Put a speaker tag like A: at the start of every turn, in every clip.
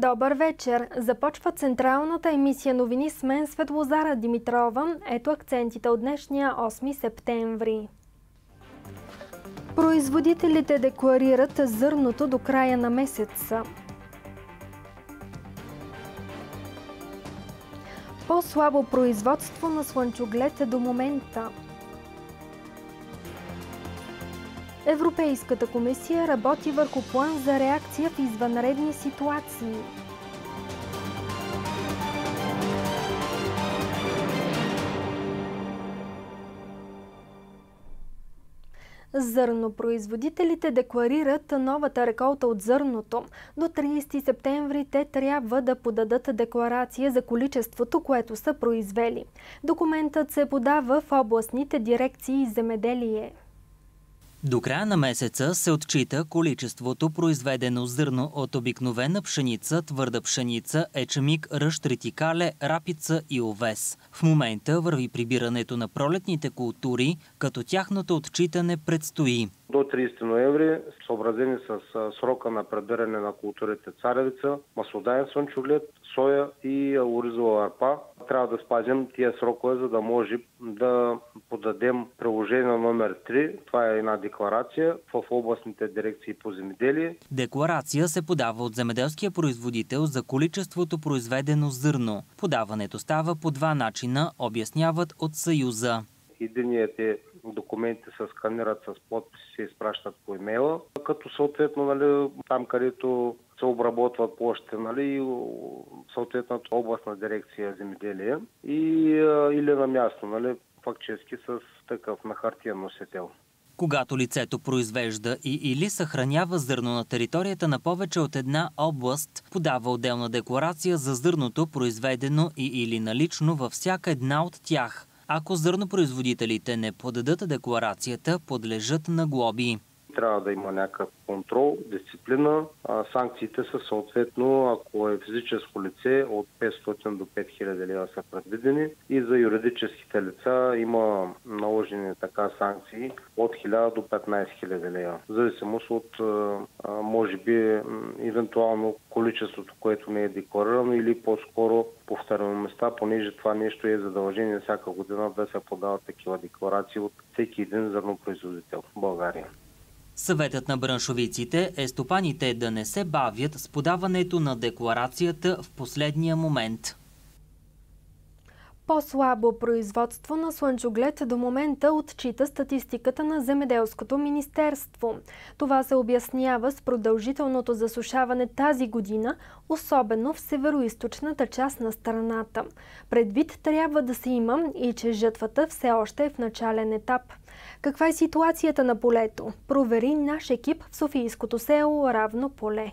A: Добър вечер! Започва централната емисия новини с мен Светлозара Димитрова. Ето акцентите от днешния 8 септември. Производителите декларират зърното до края на месеца. По-слабо производство на слънчоглед до момента. Европейската комисия работи върху план за реакция в извънредни ситуации. Зърнопроизводителите декларират новата реколта от зърното. До 30 септември те трябва да подадат декларация за количеството, което са произвели. Документът се подава в областните дирекции земеделие.
B: До края на месеца се отчита количеството произведено зърно от обикновена пшеница, твърда пшеница, ечемик, ръж, тритикале, рапица и овес. В момента върви прибирането на пролетните култури, като тяхното отчитане предстои.
C: До 30 ноември, съобразени с срока на прибиране на културите царевица, маслодаен слънчоглед, соя и оризова арпа, трябва да спазим тия срокове, за да може да подадем приложение номер 3. Това е една декларация в областните дирекции по земеделие.
B: Декларация се подава от земеделския производител за количеството произведено зърно. Подаването става по два начина, обясняват от Съюза.
C: Единият е документите се сканират с подписи се изпращат по имейла, като съответно нали, там, където се обработват площите, нали, съответната областна дирекция земеделие и, или на място, нали, фактически с такъв на хартиен носител.
B: Когато лицето произвежда и или съхранява зърно на територията на повече от една област, подава отделна декларация за зърното, произведено и или налично във всяка една от тях. Ако зърнопроизводителите не подадат декларацията, подлежат на глоби
C: трябва да има някакъв контрол, дисциплина. А, санкциите са съответно, ако е физическо лице, от 500 до 5000 лева са предвидени и за юридическите лица има наложени така санкции от 1000 до 15 000 лева. В зависимост от, може би, евентуално количеството, което не е декларирано или по-скоро повторяемостта, понеже това нещо е задължение всяка година да се подават такива декларации от всеки един зърнопроизводител в България.
B: Съветът на браншовиците е стопаните да не се бавят с подаването на декларацията в последния момент.
A: По-слабо производство на слънчоглед до момента отчита статистиката на Земеделското министерство. Това се обяснява с продължителното засушаване тази година, особено в североизточната част на страната. Предвид трябва да се има и че жътвата все още е в начален етап. Каква е ситуацията на полето? Провери наш екип в Софийското село Равно поле.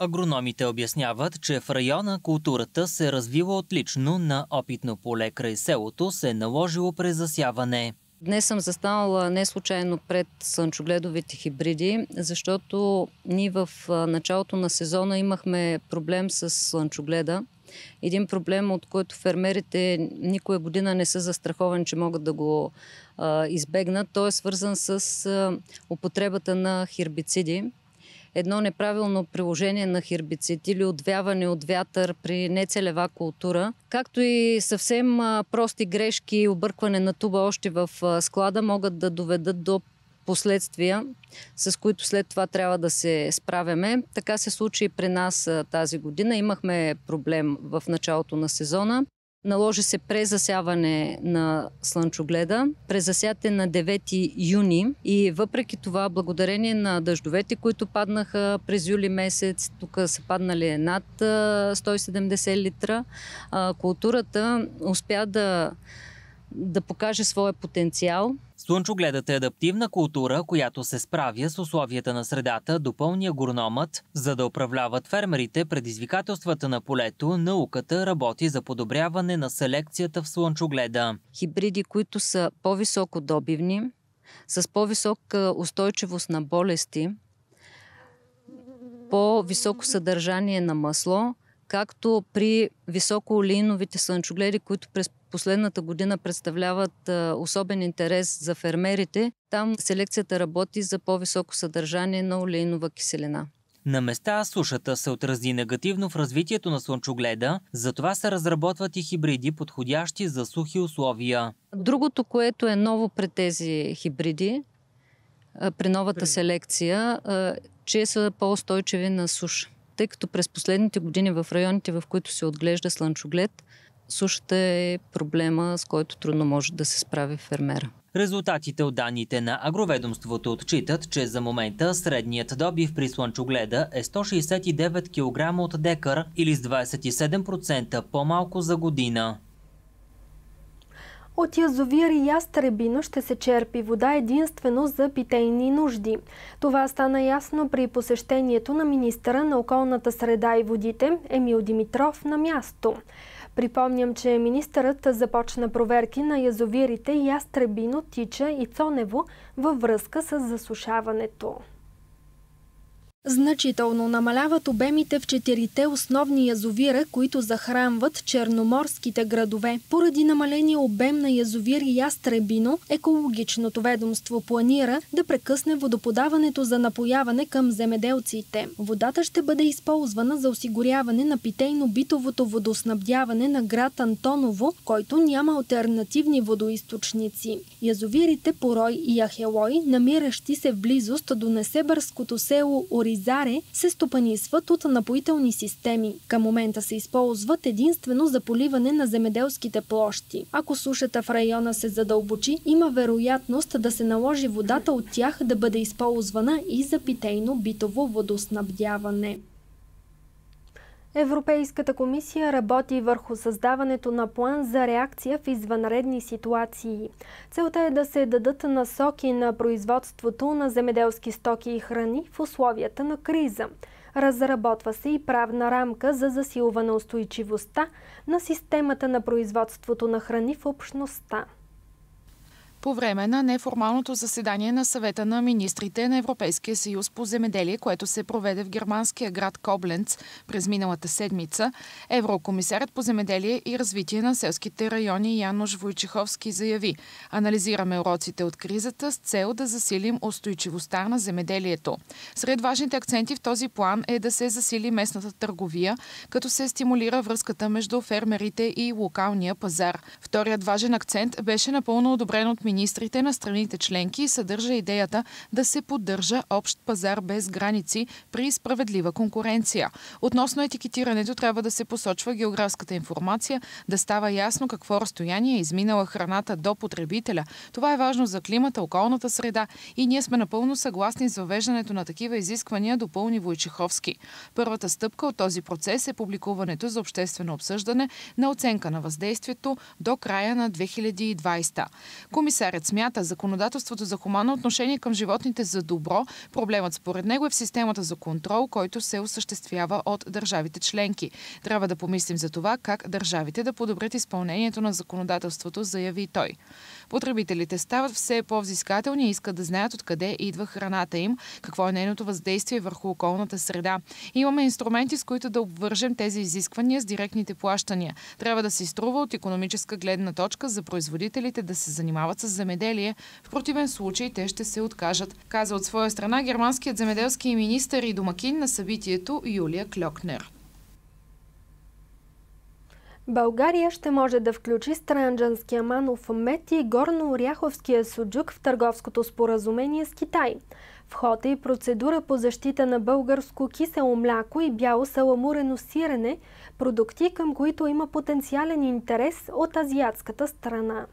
B: Агрономите обясняват, че в района културата се развила отлично на опитно поле край селото се е наложило презасяване.
D: Днес съм застанала не случайно пред слънчогледовите хибриди, защото ние в началото на сезона имахме проблем с слънчогледа. Един проблем, от който фермерите никоя година не са застраховани, че могат да го а, избегнат. Той е свързан с а, употребата на хербициди едно неправилно приложение на хербицид или отвяване от вятър при нецелева култура, както и съвсем прости грешки и объркване на туба още в склада могат да доведат до последствия, с които след това трябва да се справяме. Така се случи и при нас тази година. Имахме проблем в началото на сезона. Наложи се презасяване на слънчогледа. Презасяте на 9 юни и въпреки това, благодарение на дъждовете, които паднаха през юли месец, тук са паднали над 170 литра, културата успя да, да покаже своя потенциал.
B: Слънчогледът е адаптивна култура, която се справя с условията на средата, допълни агрономът. За да управляват фермерите предизвикателствата на полето, науката работи за подобряване на селекцията в слънчогледа.
D: Хибриди, които са по-високо добивни, с по-висока устойчивост на болести, по-високо съдържание на масло, както при високоолиновите слънчогледи, които през последната година представляват особен интерес за фермерите. Там селекцията работи за по-високо съдържание на олейнова киселина.
B: На места сушата се отрази негативно в развитието на слънчогледа, затова се разработват и хибриди, подходящи за сухи условия.
D: Другото, което е ново при тези хибриди, при новата селекция, че са по-устойчиви на суша. Тъй като през последните години в районите, в които се отглежда слънчоглед, сушата е проблема, с който трудно може да се справи фермера.
B: Резултатите от данните на агроведомството отчитат, че за момента средният добив при слънчогледа е 169 кг от декар или с 27% по-малко за година.
A: От язовир Ястребино ще се черпи вода единствено за питейни нужди. Това стана ясно при посещението на министъра на околната среда и водите Емил Димитров на място. Припомням, че министърът започна проверки на язовирите Ястребино, Тича и Цонево във връзка с засушаването. Значително намаляват обемите в четирите основни язовира, които захранват черноморските градове. Поради намаления обем на язовир Ястребино, екологичното ведомство планира да прекъсне водоподаването за напояване към земеделците. Водата ще бъде използвана за осигуряване на питейно-битовото водоснабдяване на град Антоново, който няма альтернативни водоисточници. Язовирите Порой и Ахелой, намиращи се в близост до Несебърското село Ориза, Заре се стопанисват от напоителни системи. Към момента се използват единствено за поливане на земеделските площи. Ако сушата в района се задълбочи, има вероятност да се наложи водата от тях да бъде използвана и за питейно-битово водоснабдяване. Европейската комисия работи върху създаването на план за реакция в извънредни ситуации. Целта е да се дадат насоки на производството на земеделски стоки и храни в условията на криза. Разработва се и правна рамка за засилване устойчивостта на системата на производството на храни в общността
E: по време на неформалното заседание на съвета на министрите на Европейския съюз по земеделие, което се проведе в германския град Кобленц през миналата седмица, еврокомисарят по земеделие и развитие на селските райони Януш Войчеховски заяви Анализираме уроците от кризата с цел да засилим устойчивостта на земеделието. Сред важните акценти в този план е да се засили местната търговия, като се стимулира връзката между фермерите и локалния пазар. Вторият важен акцент беше напълно одобрен от министрите на страните членки съдържа идеята да се поддържа общ пазар без граници при справедлива конкуренция. Относно етикетирането трябва да се посочва географската информация, да става ясно какво разстояние е изминала храната до потребителя. Това е важно за климата, околната среда и ние сме напълно съгласни с въвеждането на такива изисквания, допълни Войчеховски. Първата стъпка от този процес е публикуването за обществено обсъждане на оценка на въздействието до края на 2020. Комисарят смята законодателството за хуманно отношение към животните за добро. Проблемът според него е в системата за контрол, който се осъществява от държавите членки. Трябва да помислим за това как държавите да подобрят изпълнението на законодателството, заяви той. Потребителите стават все по-взискателни и искат да знаят откъде идва храната им, какво е нейното въздействие върху околната среда. Имаме инструменти, с които да обвържем тези изисквания с директните плащания. Трябва да се струва от економическа гледна точка за производителите да се занимават с земеделие. В противен случай те ще се откажат. Каза от своя страна германският земеделски министър и домакин на събитието Юлия Клёкнер.
A: България ще може да включи странджанския манов мед и горно-оряховския суджук в търговското споразумение с Китай. Вход е и процедура по защита на българско кисело мляко и бяло саламурено сирене, продукти към които има потенциален интерес от азиатската страна.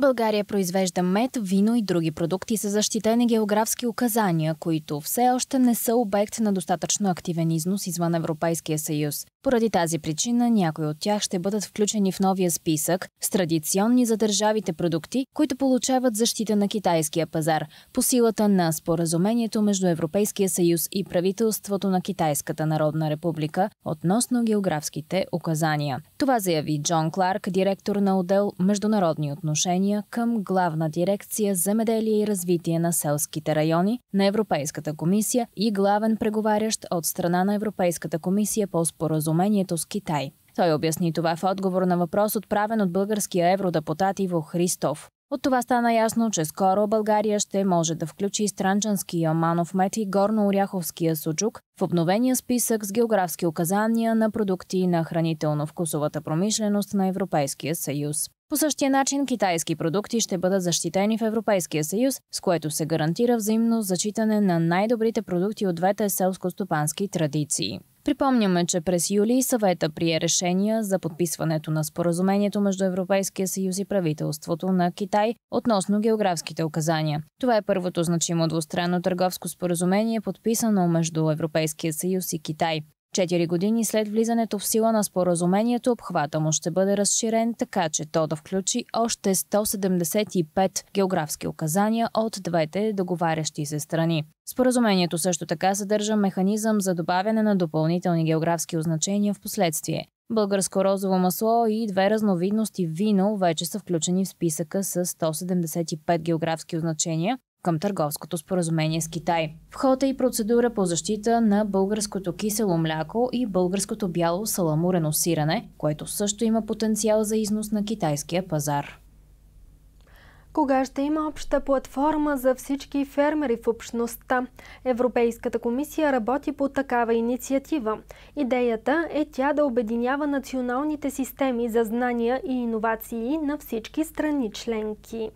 F: България произвежда мед, вино и други продукти с защитени географски указания, които все още не са обект на достатъчно активен износ извън Европейския съюз. Поради тази причина някои от тях ще бъдат включени в новия списък с традиционни за държавите продукти, които получават защита на китайския пазар по силата на споразумението между Европейския съюз и правителството на Китайската народна република относно географските указания. Това заяви Джон Кларк, директор на отдел Международни отношения към Главна дирекция Земеделие и развитие на селските райони на Европейската комисия и главен преговарящ от страна на Европейската комисия по споразумението споразумението с Китай. Той обясни това в отговор на въпрос отправен от българския евродепутат Иво Христов. От това стана ясно, че скоро България ще може да включи странчанския манов мед и горно-оряховския суджук в обновения списък с географски указания на продукти на хранително-вкусовата промишленост на Европейския съюз. По същия начин китайски продукти ще бъдат защитени в Европейския съюз, с което се гарантира взаимно зачитане на най-добрите продукти от двете селско-стопански традиции. Припомняме, че през юли съвета прие решения за подписването на споразумението между Европейския съюз и правителството на Китай относно географските указания. Това е първото значимо двустранно търговско споразумение, подписано между Европейския съюз и Китай. Четири години след влизането в сила на споразумението, обхвата му ще бъде разширен така, че то да включи още 175 географски указания от двете договарящи се страни. Споразумението също така съдържа механизъм за добавяне на допълнителни географски означения в последствие. Българско розово масло и две разновидности вино вече са включени в списъка с 175 географски означения, към търговското споразумение с Китай. Вход е и процедура по защита на българското кисело мляко и българското бяло саламурено сирене, което също има потенциал за износ на китайския пазар.
A: Кога ще има обща платформа за всички фермери в общността? Европейската комисия работи по такава инициатива. Идеята е тя да обединява националните системи за знания и иновации на всички страни членки.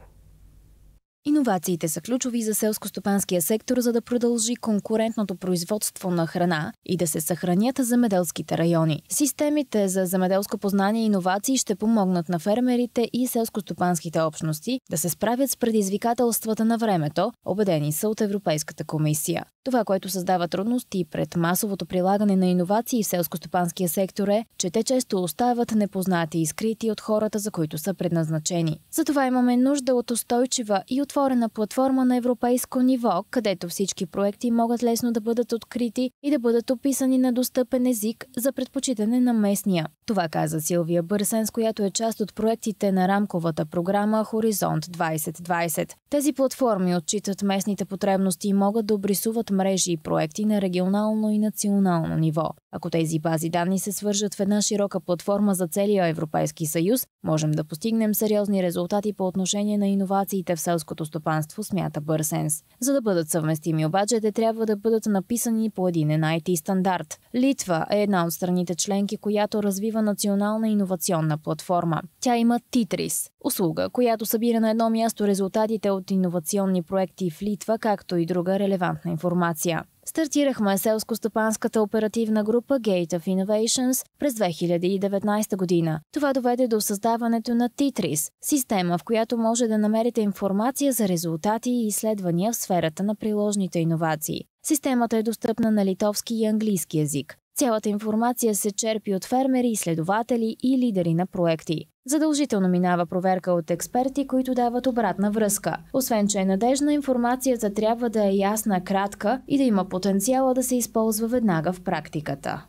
F: Иновациите са ключови за селско-стопанския сектор, за да продължи конкурентното производство на храна и да се съхранят земеделските райони. Системите за земеделско познание и иновации ще помогнат на фермерите и селско-стопанските общности да се справят с предизвикателствата на времето, убедени са от Европейската комисия. Това, което създава трудности пред масовото прилагане на иновации в селско-стопанския сектор е, че те често остават непознати и скрити от хората, за които са предназначени. Затова имаме нужда от устойчива и отворена платформа на европейско ниво, където всички проекти могат лесно да бъдат открити и да бъдат описани на достъпен език за предпочитане на местния. Това каза Силвия Бърсенс, която е част от проектите на рамковата програма Хоризонт 2020. Тези платформи отчитат местните потребности и могат да обрисуват мрежи и проекти на регионално и национално ниво. Ако тези бази данни се свържат в една широка платформа за целия Европейски съюз, можем да постигнем сериозни резултати по отношение на иновациите в селското стопанство, смята Бърсенс. За да бъдат съвместими обаче, те трябва да бъдат написани по един IT стандарт. Литва е една от страните членки, която развива национална иновационна платформа. Тя има Титрис – услуга, която събира на едно място резултатите от иновационни проекти в Литва, както и друга релевантна информация. Стартирахме селско-стопанската оперативна група Gate of Innovations през 2019 година. Това доведе до създаването на Titris – система, в която може да намерите информация за резултати и изследвания в сферата на приложните иновации. Системата е достъпна на литовски и английски язик. Цялата информация се черпи от фермери, изследователи и лидери на проекти. Задължително минава проверка от експерти, които дават обратна връзка. Освен, че е надежна, информацията трябва да е ясна, кратка и да има потенциала да се използва веднага в практиката.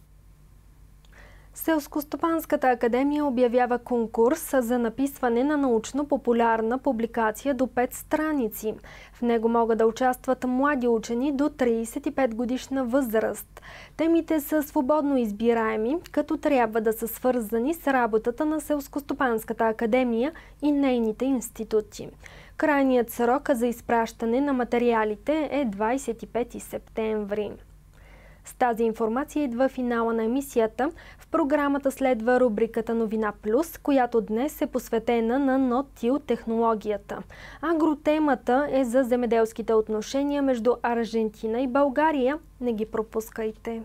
A: Селскостопанската академия обявява конкурс за написване на научно-популярна публикация до 5 страници. В него могат да участват млади учени до 35 годишна възраст. Темите са свободно избираеми, като трябва да са свързани с работата на Селскостопанската академия и нейните институти. Крайният срок за изпращане на материалите е 25 септември. С тази информация идва финала на емисията. В програмата следва рубриката Новина Плюс, която днес е посветена на нотил технологията. Агротемата е за земеделските отношения между Аржентина и България. Не ги пропускайте.